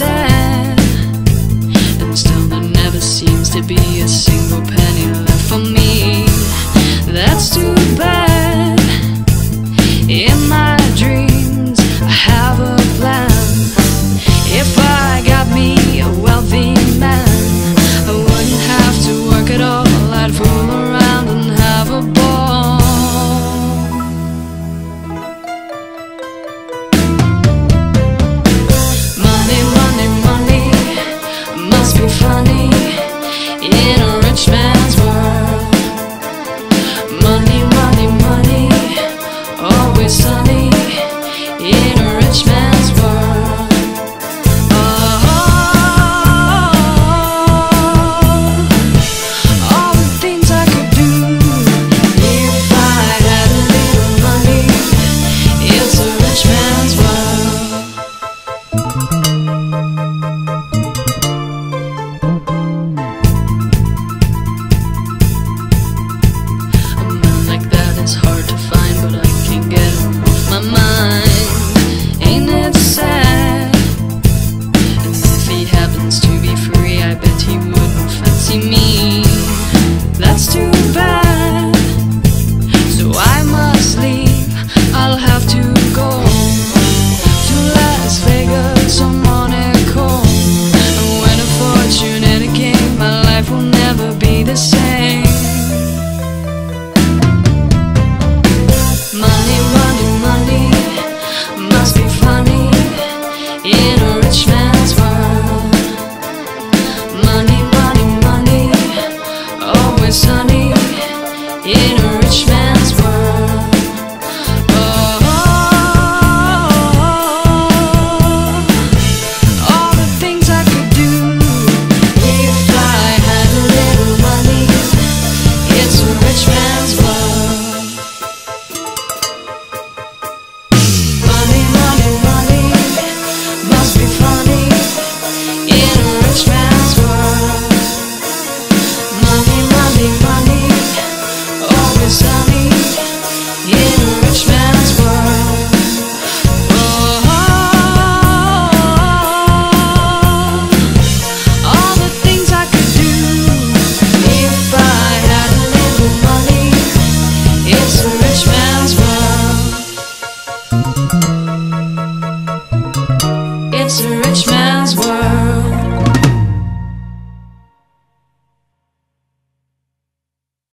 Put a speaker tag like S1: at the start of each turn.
S1: sad. And still there never seems to be a single Música